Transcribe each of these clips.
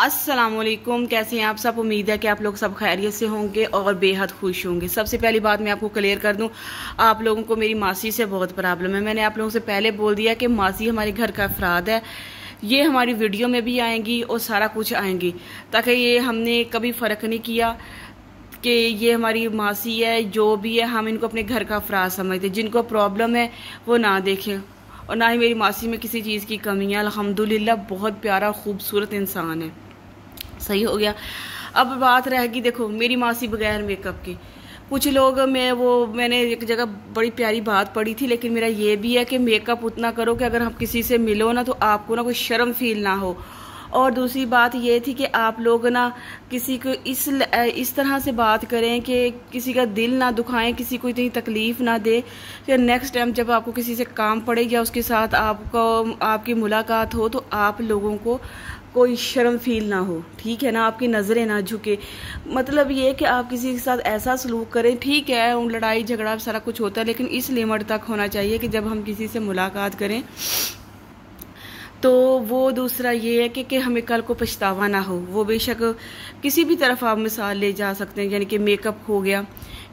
असलकुम कैसे हैं आप सब? उम्मीद है कि आप लोग सब खैरियत से होंगे और बेहद खुश होंगे। सबसे पहली बात मैं आपको क्लियर कर दूँ, आप लोगों को मेरी मासी से बहुत प्रॉब्लम है। मैंने आप लोगों से पहले बोल दिया कि मासी हमारे घर का अफराद है। ये हमारी वीडियो में भी आएँगी और सारा कुछ आएँगी। ताकि ये हमने कभी फ़र्क नहीं किया कि ये हमारी मासी है, जो भी है, हम इनको अपने घर का अफराद समझते जिनको प्रॉब्लम है, वो ना देखें। और ना ही मेरी मासी में किसी चीज़ की कमी है। अल्हम्दुलिल्लाह, बहुत प्यारा, खूबसूरत इंसान है। सही हो गया। अब बात रहेगी देखो, मेरी मासी बगैर मेकअप की। कुछ लोग, मैं वो, मैंने एक जगह बड़ी प्यारी बात पढ़ी थी, लेकिन मेरा ये भी है कि मेकअप उतना करो कि अगर हम किसी से मिलो ना तो आपको ना कोई शर्म फील ना हो। और दूसरी बात ये थी कि आप लोग ना किसी को इस इस तरह से बात करें कि किसी का दिल ना दुखाएँ, किसी को इतनी तकलीफ़ ना दे कि नेक्स्ट टाइम जब आपको किसी से काम पड़े या उसके साथ आपको, आपकी मुलाकात हो तो आप लोगों को कोई शर्म फील ना हो ठीक है ना? आपकी नज़रें ना झुके। मतलब ये कि आप किसी के साथ ऐसा सलूक करें ठीक है लड़ाई झगड़ा सारा कुछ होता है लेकिन इस लिमिट तक होना चाहिए कि जब हम किसी से मुलाकात करें तो वो दूसरा ये है कि, कि हमें कल को पछतावा ना हो। वो बेशक किसी भी तरफ़ आप मिसाल ले जा सकते हैं यानी कि मेकअप हो गया।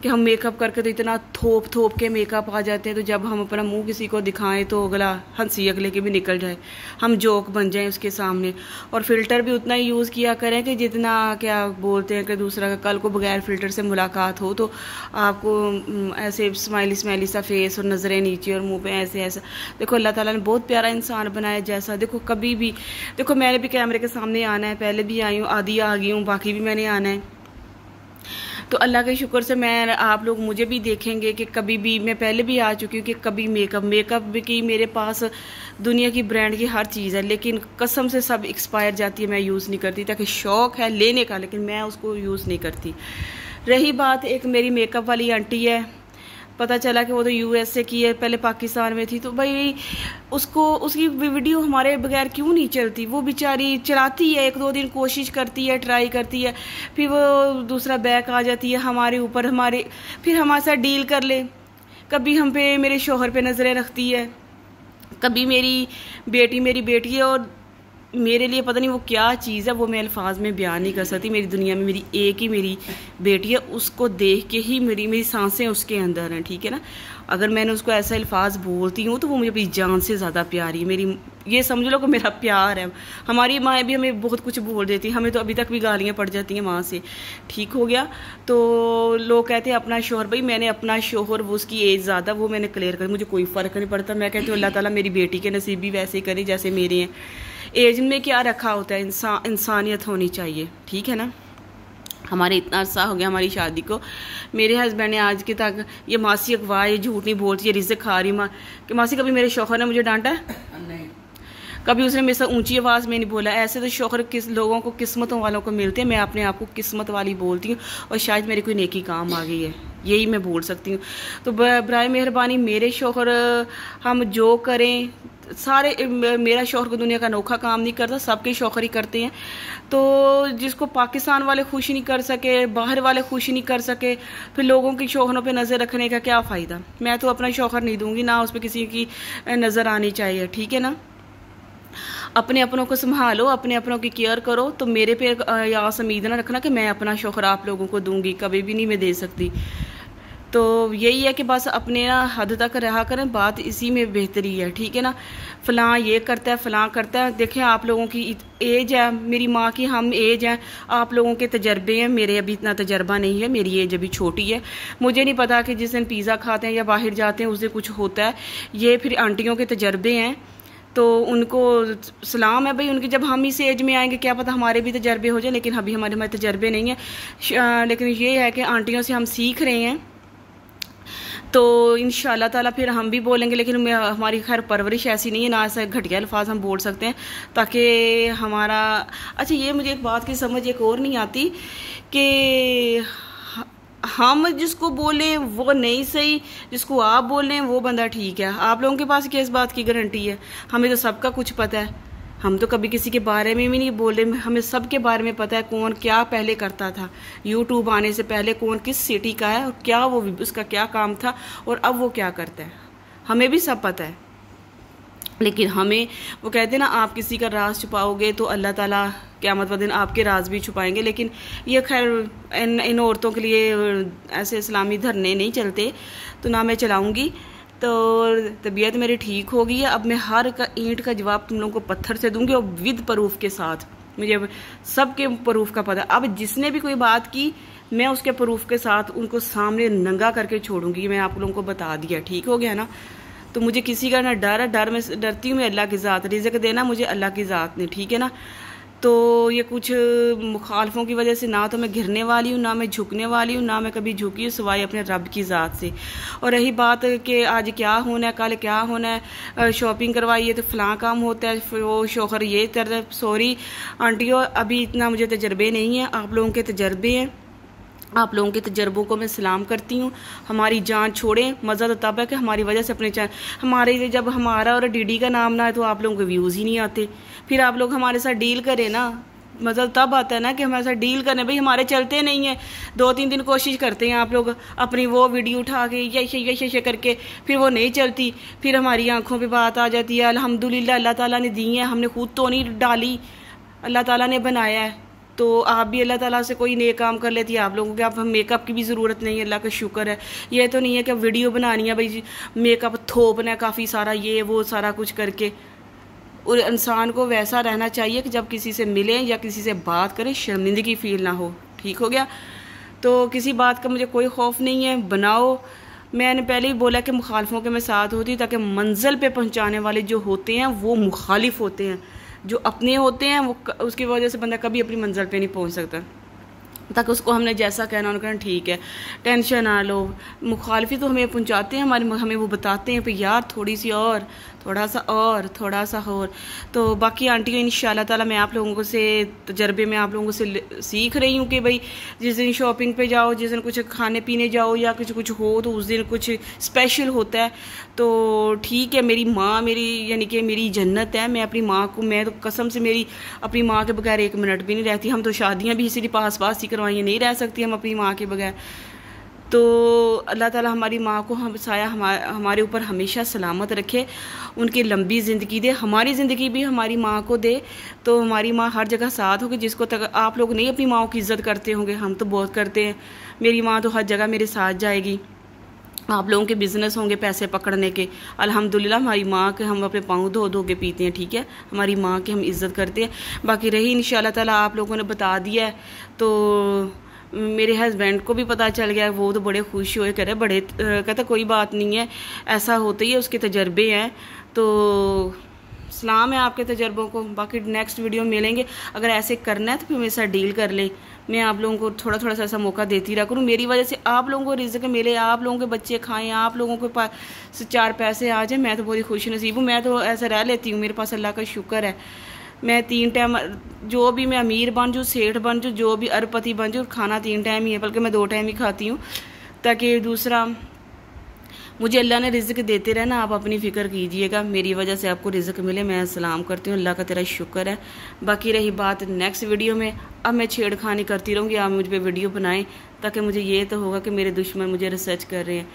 कि हम मेकअप करके तो इतना थोप थोप के मेकअप आ जाते हैं तो जब हम अपना मुँह किसी को दिखाएँ तो अगला हँसी अगले के भी निकल जाए। हम जोक बन जाएँ उसके सामने। और फ़िल्टर भी उतना ही यूज़ किया करें कि जितना क्या बोलते हैं कि दूसरा का कल को बगैर फ़िल्टर से मुलाकात हो तो आपको ऐसे स्माइली स्माइली सा फेस और नज़रें नीचे और मुँह पर ऐसे, ऐसा। देखो, अल्लाह ताला ने बहुत प्यारा इंसान बनाया जैसा। देखो, कभी भी, देखो, मैंने भी कैमरे के सामने आना है, पहले भी आई हूँ, आधी आ गई हूँ, बाकी भी मैंने आना है। तो अल्लाह के शुक्र से मैं, आप लोग मुझे भी देखेंगे कि कभी भी, मैं पहले भी आ चुकी हूँ कि कभी मेकअप मेकअप की मेरे पास दुनिया की ब्रांड की हर चीज़ है, लेकिन कसम से सब एक्सपायर जाती है, मैं यूज़ नहीं करती। ताकि शौक़ है लेने का, लेकिन मैं उसको यूज़ नहीं करती। रही बात एक मेरी मेकअप वाली आंटी है पता चला कि वो तो यूएस से की है, पहले पाकिस्तान में थी तो भाई उसको, उसकी वीडियो हमारे बगैर क्यों नहीं चलती? वो बेचारी चलाती है, एक दो दिन कोशिश करती है ट्राई करती है, फिर वो दूसरा बैक आ जाती है हमारे ऊपर, हमारे, फिर हमारे साथ डील कर ले। कभी हम पे, मेरे शोहर पे नज़रें रखती है, कभी मेरी बेटी मेरी बेटी है और मेरे लिए पता नहीं वो क्या चीज़ है, वो मैं अल्फाज में बयान नहीं कर सकती। मेरी दुनिया में मेरी एक ही मेरी बेटी है, उसको देख के ही मेरी मेरी साँसें उसके अंदर हैं, ठीक है ना? अगर मैंने उसको ऐसा अल्फाज बोलती हूँ तो वो मुझे अपनी जान से ज़्यादा प्यारी है। मेरी, ये समझ लो कि मेरा प्यार है। हमारी माएँ भी हमें बहुत कुछ बोल देती हैं, हमें तो अभी तक भी गालियाँ पड़ जाती हैं वहाँ से। ठीक हो गया? तो लोग कहते हैं, अपना शोहर, भाई, मैंने अपना शोहर, वो उसकी एज ज़्यादा, वो मैंने क्लियर कर, मुझे कोई फ़र्क नहीं पड़ता। मैं कहती हूँ, अल्लाह ताला मेरी बेटी के नसीब भी वैसे ही करे जैसे मेरे हैं। एज में क्या रखा होता है इंसान इंसानियत होनी चाहिए ठीक है ना? हमारे इतना अरसा हो गया हमारी शादी को। मेरे हस्बैंड ने आज के तक ये मासी अगवा ये झूठ नहीं बोलती है रिजक खा रही माँ। कि मासी कभी मेरे शौहर ने मुझे डांटा? है नहीं। कभी उसने मेरे साथ ऊँची आवाज़ में नहीं बोला। ऐसे तो शौहर किस लोगों को किस्मतों वालों को मिलते हैं। मैं अपने आप को किस्मत वाली बोलती हूँ और शायद मेरी कोई नेकी काम आ गई है। यही मैं बोल सकती हूँ। तो बर मेहरबानी मेरे शौहर हम जो करें सारे मेरा शौहर को दुनिया का अनोखा काम नहीं करता, सबके शौहर ही करते हैं। तो जिसको पाकिस्तान वाले खुश नहीं कर सके, बाहर वाले खुश नहीं कर सके, फिर लोगों के शौहरों पे नज़र रखने का क्या फ़ायदा? मैं तो अपना शौहर नहीं दूँगी, ना उस पर किसी की नज़र आनी चाहिए, ठीक है ना? अपने अपनों को संभालो, अपने अपनों की केयर करो तो मेरे पे यास उम्मीद ना रखना कि मैं अपना शौहर आप लोगों को दूँगी, कभी भी नहीं मैं दे सकती। तो यही है कि बस अपने ना हद तक रहा करें, बात इसी में बेहतरी है, ठीक है ना? फ़लाँ ये करता है, फ़लाँ करता है। देखें, आप लोगों की एज है, मेरी माँ की हम एज हैं। आप लोगों के तजर्बे हैं, मेरे अभी इतना तजर्बा नहीं है, मेरी एज अभी छोटी है। मुझे नहीं पता कि जिस दिन पिज़्ज़ा खाते हैं या बाहर जाते हैं, उस दिन कुछ होता है। ये फिर आंटियों के तजर्बे हैं तो उनको सलाम है भाई, उनकी जब हम इस एज में आएँगे, क्या पता हमारे भी तजर्बे हो जाए, लेकिन अभी हमारे हमारे तजर्बे नहीं है। लेकिन ये है कि आंटियों से हम सीख रहे हैं तो इन ताला फिर हम भी बोलेंगे, लेकिन हमारी खैर परवरिश ऐसी नहीं है, ना ऐसा घटिया अल्फाज हम बोल सकते हैं, ताकि हमारा अच्छा ये मुझे एक बात की समझ एक और नहीं आती कि हम जिसको बोलें वो नहीं सही, जिसको आप बोलें वो बंदा ठीक है। आप लोगों के पास किस बात की गारंटी है? हमें तो सबका कुछ पता है। हम तो कभी किसी के बारे में भी नहीं बोले, हमें सब के बारे में पता है कौन क्या पहले करता था। यूट्यूब आने से पहले कौन किस सिटी का है और क्या वो उसका क्या काम था और अब वो क्या करता है। हमें भी सब पता है। लेकिन हमें, वो कहते हैं ना, आप किसी का राज छुपाओगे तो अल्लाह ताला क्या मतलब दिन आपके राज भी छुपाएँगे। लेकिन ये खैर, इन इन औरतों के लिए ऐसे इस्लामी धरने नहीं चलते तो ना मैं चलाऊँगी। तो तबीयत मेरी ठीक हो गई है। अब मैं हर का ईंट का जवाब तुम लोगों को पत्थर से दूँगी और विद प्रूफ के साथ। मुझे सबके प्रूफ का पता। अब जिसने भी कोई बात की, मैं उसके प्रूफ के साथ उनको सामने नंगा करके छोड़ूँगी। मैं आप लोगों को बता दिया। ठीक हो गया ना? तो मुझे किसी का ना डर है। डर में डरती हूँ मैं अल्लाह की ज़ात। रिजक देना मुझे अल्लाह की ज़ात ने। ठीक है ना? तो ये कुछ मुखालफों की वजह से ना तो मैं घिरने वाली हूँ, ना मैं झुकने वाली हूँ, ना मैं कभी झुकी हूँ सिवाय अपने रब की ज़ात से। और रही बात कि आज क्या होना है, कल क्या होना है शॉपिंग करवाइए तो फ़लाँ काम होता है वो शोहर ये कर सॉरी, आंटियों, अभी इतना मुझे तजर्बे नहीं है, आप लोगों के तजर्बे हैं। आप लोगों के तजर्बों को मैं सलाम करती हूँ। हमारी जान छोड़ें, मज़ा तो तब है कि हमारी वजह से अपने चैनल हमारे जब हमारा और डीडी का नाम ना है तो आप लोगों के व्यूज़ ही नहीं आते। फिर आप लोग हमारे साथ डील करें ना। मज़ा तब आता है ना कि हमारे साथ डील करने। भाई, हमारे चलते नहीं हैं। दो तीन दिन कोशिश करते हैं आप लोग अपनी वो वीडियो उठा के ये ये ये करके, फिर वो नहीं चलती। फिर हमारी आँखों पे बात आ जाती है। अल्हम्दुलिल्लाह, अल्लाह ताला ने दी है। हमने खुद तो नहीं डाली। अल्लाह ताला ने बनाया है। तो आप भी अल्लाह ताला से कोई नए काम कर लेती है आप लोगों के, आप मेकअप की भी ज़रूरत नहीं है, अल्लाह का शुक्र है। ये तो नहीं है कि वीडियो बनानी है, भाई मेकअप थोपना है काफ़ी सारा ये, वो सारा कुछ करके। और इंसान को वैसा रहना चाहिए कि जब किसी से मिलें या किसी से बात करें, शर्मिंदगी फील ना हो। ठीक हो गया? तो किसी बात का मुझे कोई खौफ नहीं है, बनाओ। मैंने पहले ही बोला कि मुखालफों के मैं साथ होती ताकि मंजिल पे पहुँचाने वाले जो होते हैं, वो मुखालिफ होते हैं। जो अपने होते हैं, वो उसकी वजह से बंदा कभी अपनी मंजिल पे नहीं पहुँच सकता। ताकि उसको हमने जैसा कहना, उन्होंने कहना, ठीक है, टेंशन ना लो। मुखालफी तो हमें पहुंचाते हैं, हमारे, हमें वो बताते हैं कि यार, थोड़ी सी और थोड़ा सा और थोड़ा सा और। तो बाकी आंटियों इन ताला मैं आप लोगों से तजर्बे में आप लोगों से सीख रही हूँ कि भाई, जिस दिन शॉपिंग पे जाओ, जिस दिन कुछ खाने पीने जाओ या कुछ कुछ हो तो उस दिन कुछ स्पेशल होता है। तो ठीक है, मेरी माँ मेरी, यानी कि मेरी जन्नत है। मैं अपनी माँ को, मैं तो कसम से मेरी, अपनी माँ के बगैर एक मिनट भी नहीं रहती। हम तो शादियाँ भी इसीलिए पास पास ही करवाइए नहीं रह सकती हम अपनी माँ के बगैर। तो अल्लाह ताला हमारी माँ को हम साया हमारे ऊपर हमेशा सलामत रखे, उनकी लंबी ज़िंदगी दे, हमारी ज़िंदगी भी हमारी माँ को दे। तो हमारी माँ हर जगह साथ होगी, जिसको तक आप लोग नहीं अपनी माँ की इज़्ज़त करते होंगे, हम तो बहुत करते हैं। मेरी माँ तो हर जगह मेरे साथ जाएगी। आप लोगों के बिज़नेस होंगे पैसे पकड़ने के। अल्हम्दुलिल्लाह, हमारी माँ के हम अपने पाँव धो धो के पीते हैं, ठीक है? हमारी माँ की हम इज़्ज़त करते हैं। बाकी रही इन ताला आप लोगों ने बता दिया है तो मेरे हस्बैंड को भी पता चल गया, वो तो बड़े खुश हुए करे बड़े कहते, कोई बात नहीं है, ऐसा होता ही है, उसके तजर्बे हैं। तो सलाम है आपके तजर्बों को। बाकी नेक्स्ट वीडियो में मिलेंगे। अगर ऐसे करना है तो फिर मेरे साथ डील कर लें। मैं आप लोगों को थोड़ा थोड़ा सा ऐसा मौका देती रहा करूँ। मेरी वजह से आप लोगों को रिजक मिले, आप लोगों के बच्चे खाएँ, आप लोगों के पास चार पैसे आ जाए, मैं तो बहुत ही खुश नसीब हूँ। मैं तो ऐसा रह लेती हूँ, मेरे पास अल्लाह का शुक्र है। मैं तीन टाइम जो भी मैं अमीर बन जूँ सेठ बन जूँ जो भी अरपति बन जूँ खाना तीन टाइम ही है, बल्कि मैं दो टाइम ही खाती हूँ, ताकि दूसरा, मुझे अल्लाह ने रिज़्क देते रहना, आप अपनी फ़िक्र कीजिएगा। मेरी वजह से आपको रिज़्क मिले, मैं सलाम करती हूँ, अल्लाह का तेरा शुक्र है। बाकी रही बात नेक्स्ट वीडियो में, अब मैं छेड़खानी करती रहूँगी, आप मुझ पर वीडियो बनाएँ। ताकि मुझे ये तो होगा कि मेरे दुश्मन मुझे रिसर्च कर रहे हैं।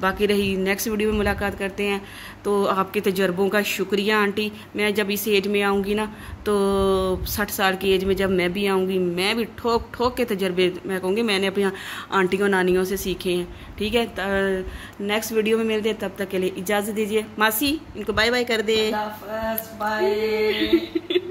बाकी रही नेक्स्ट वीडियो में मुलाकात करते हैं। तो आपके तजर्बों का शुक्रिया आंटी। मैं जब इस एज में आऊँगी ना तो साठ साल की एज में जब मैं भी आऊँगी मैं भी ठोक ठोक के तजर्बे मैं कहूँगी मैंने अपनी आंटियों नानियों से सीखे हैं। ठीक है? नेक्स्ट वीडियो में मिलते हैं। तब तक के लिए इजाज़त दीजिए। मासी इनको बाय बाय कर दे। बाय